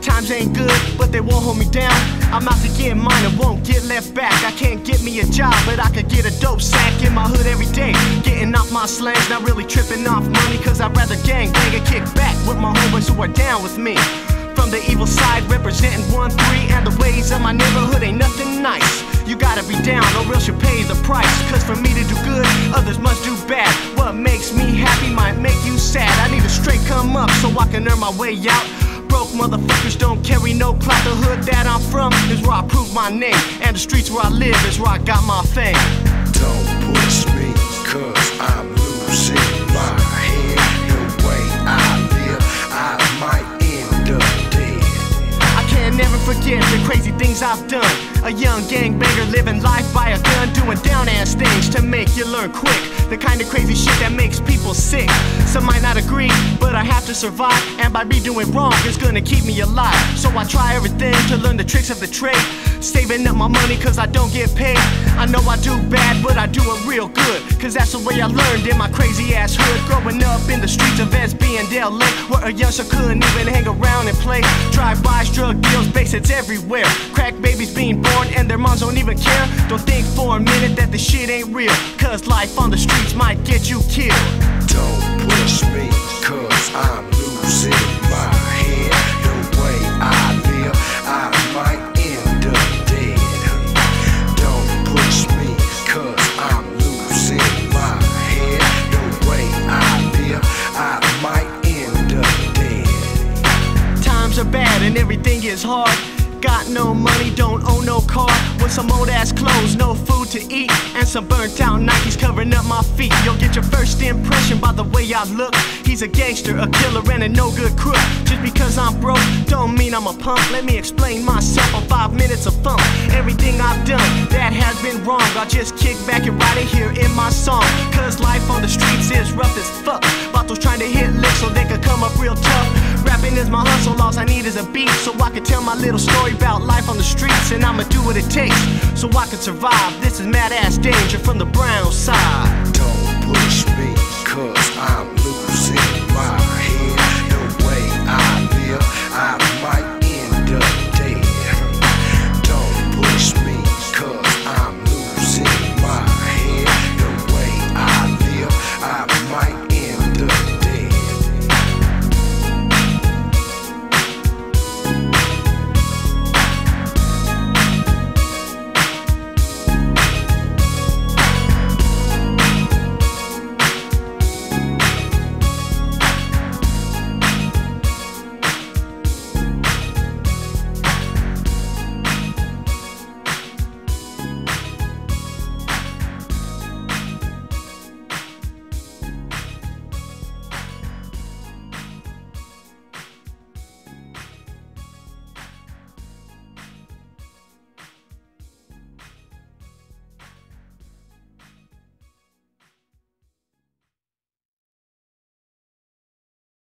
times ain't good, but they won't hold me down. I'm out to get mine and won't get left back. I can't get me a job, but I could get a dope sack in my hood every day. Getting off my slangs, not really tripping off money, cause I'd rather gang bang and kick back with my homeboys who are down with me. From the evil side, representing 1-3, and the ways of my neighborhood ain't nothing nice. You gotta be down, or else you pay the price. Cause for me to do good, others must do bad. What makes me happy might make you sad. I need a straight come up so I can earn my way out. Broke motherfuckers don't carry no clout. The hood that I'm from is where I prove my name. And the streets where I live is where I got my fame. Don't push me, cause I'm losing my head. The way I live, I might end up dead. I can never forget the crazy things I've done. A young gangbanger living life by gun, doing down ass things to make you learn quick. The kind of crazy shit that makes people sick. Some might not agree, but I have to survive. And by me doing wrong, it's gonna keep me alive. So I try everything to learn the tricks of the trade. Saving up my money cause I don't get paid. I know I do bad, but I do it real good. Cause that's the way I learned in my crazy ass hood. Growing up in the streets of SB and LA, where a youngster couldn't even hang around and play. Drive-bys, drug deals, basics everywhere. Crack babies being born and their moms don't even care. Don't think for a minute that the shit ain't real. Cause life on the streets might get you killed. Don't push me, and everything is hard. Got no money, don't own no car. With some old ass clothes, no food to eat. And some burnt out Nikes covering up my feet. You'll get your first impression by the way I look. He's a gangster, a killer, and a no good crook. Just because I'm broke, don't mean I'm a punk. Let me explain myself on five minutes of funk. Everything I've done that has been wrong, I'll just kick back and write it here in my song. Cause life on the streets is rough as fuck. Vatos trying to hit licks so they could come up real tough. Rapping is my hustle, all I need is a beat so I can tell my little story about life on the streets. And I'ma do what it takes so I can survive. This is mad ass danger from the Brownside. Don't